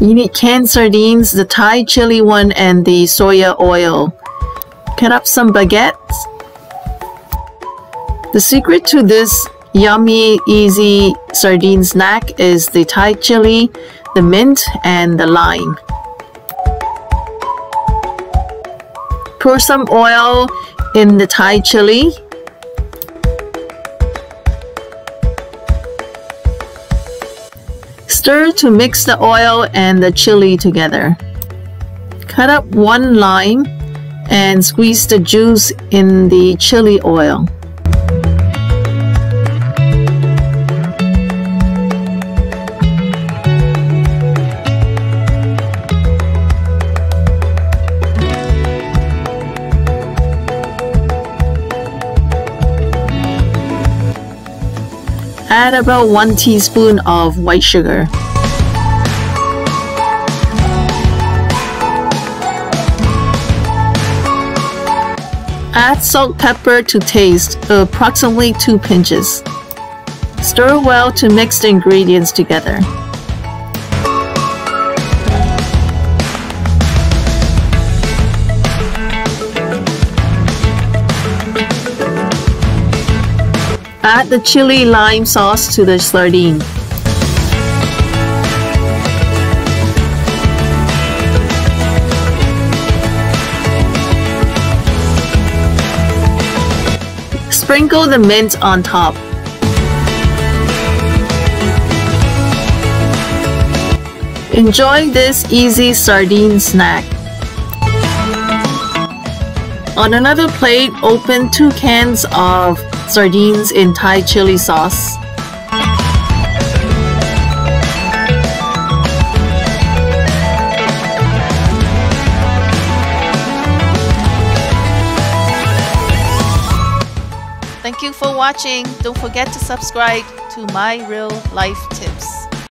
You need canned sardines, the Thai chili one, and the soya oil. Cut up some baguettes. The secret to this yummy, easy sardine snack is the Thai chili, the mint, and the lime. Pour some oil in the Thai chili. Stir to mix the oil and the chili together. Cut up one lime and squeeze the juice in the chili oil. Add about 1 teaspoon of white sugar. Add salt pepper to taste, approximately 2 pinches. Stir well to mix the ingredients together. Add the chili lime sauce to the sardine. Sprinkle the mint on top. Enjoy this easy sardine snack. On another plate, open two cans of sardines in Thai chili sauce. Thank you for watching. Don't forget to subscribe to My Real Life Tips.